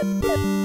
Boop boop!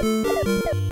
Thank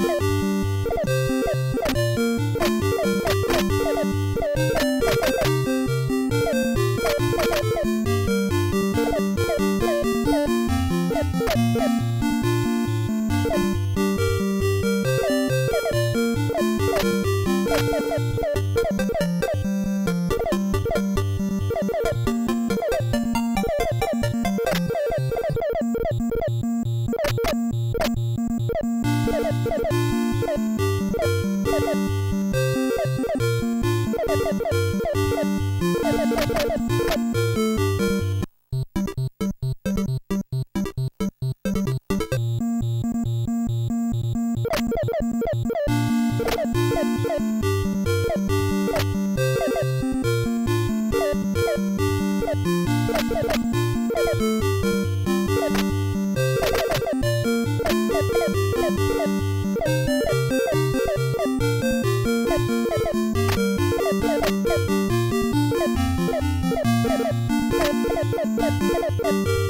you.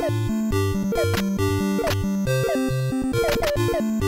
Thank you.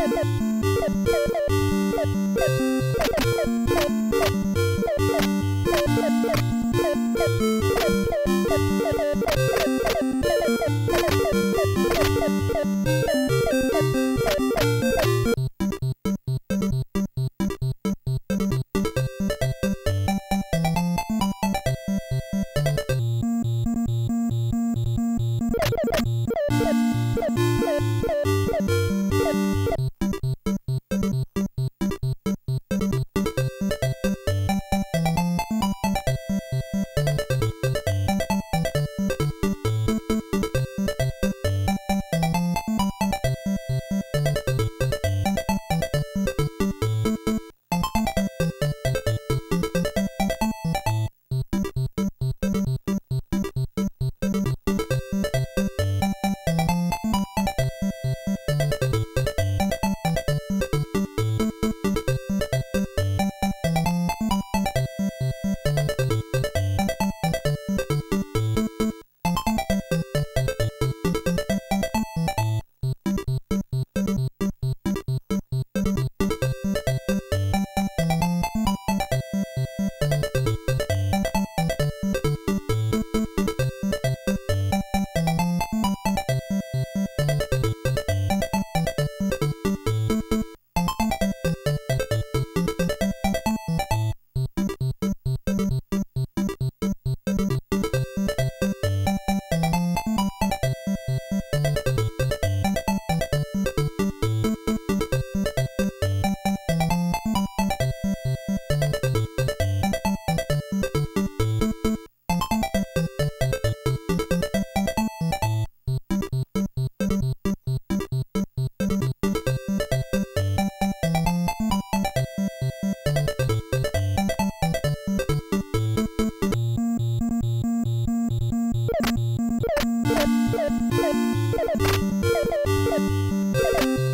Thank you. Thank you.